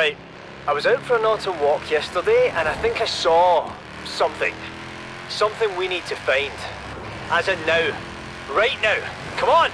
Right. I was out for an autumn walk yesterday and I think I saw something. Something we need to find. As in now. Right now. Come on!